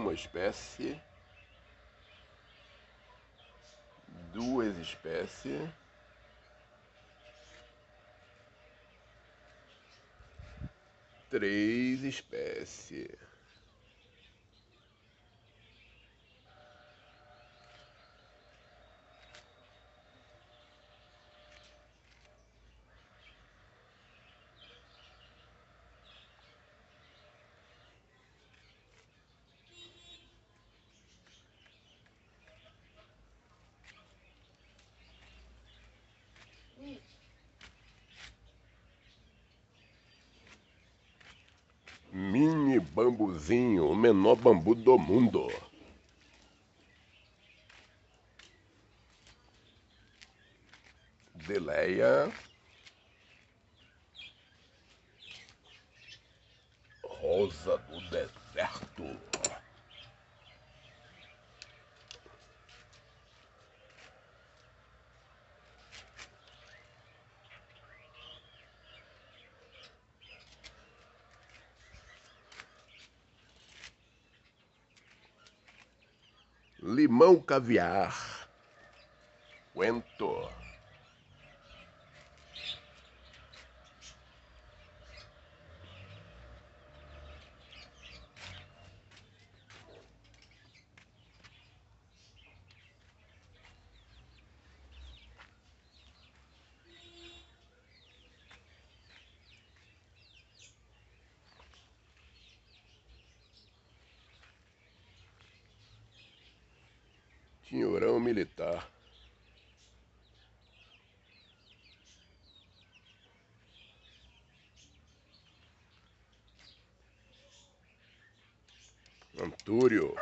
uma espécie, duas espécies, três espécies. Bambuzinho, o menor bambu do mundo. Deleia. Rosa do deserto. Limão caviar, Quento. Tinhorão militar. Antúrio.